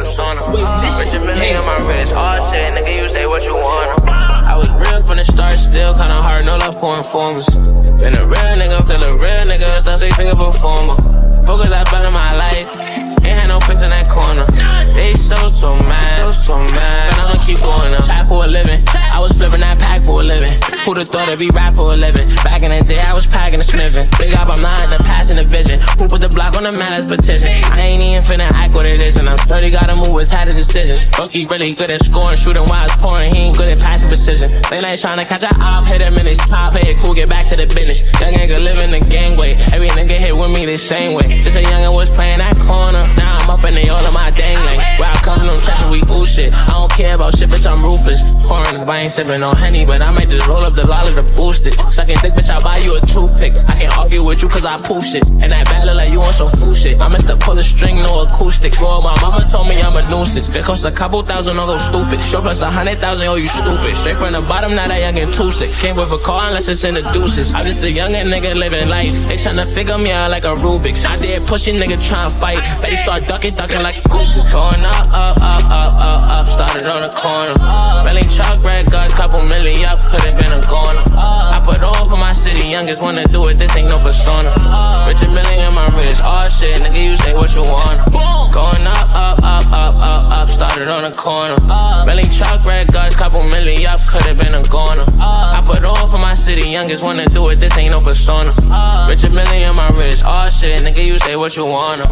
persona. A million, my rich. All shit, nigga, you say what you wanna. I was real from the start, still kinda hard, no love for informers. Been a real nigga, feel a real nigga, still six figure performer. Focus, I better my life. Ain't had no pics in that corner. They so, so mad, so, so mad. But I'ma keep going up. Try for a living. I was flipping that pack for a living. Who'da thought it'd be rap for a living? Back in the day, I was packing and smithing. Big up, I'm not in the passing the vision. Put the block on the mad petition? I ain't even finna act what it is, and I'm 30, gotta move, it's had a decision. He really good at scoring, shooting while it's pouring. He ain't good at passing precision. They like trying to catch a op, hit him in his top, it cool, get back to the business. Young nigga living the gangway. Every nigga hit with me the same way. Just a youngin' was playing that corner. Now I'm up in the all of my dang lane. Where I come from, tracking, we ooh shit. I don't care about shit, bitch, I'm ruthless. Pouring, I ain't sipping on honey, but I might just roll up the lolly to boost it. Sucking dick, bitch, I'll buy you a toothpick. I with you cause I pull shit. And that look like you on some fool shit. I missed the pull string, no acoustic. Bro, my mama told me I'm a nuisance. It cost a couple thousand, all those stupid. Show plus a hundred thousand, oh, you stupid. Straight from the bottom, now that young and too sick. Can't with a car unless it's in the deuces. I'm just a youngin' nigga living life. They tryna figure me out like a Rubik's. I did pushing nigga tryna fight. They start ducking, ducking like gooses. Going up, up, up, up, up, up. Started on the corner. Belly truck, red gun, couple million up. Could've been a goner. Youngest wanna do it, this ain't no persona. Rich a million, in my wrist. All shit, nigga, you say what you wanna. Going up, up, up, up, up, up. Started on the corner. Belly truck, red guns, couple million up. Could've been a goner. I put all for my city. Youngest wanna do it, this ain't no persona. Rich a million, in my wrist. All shit, nigga, you say what you wanna.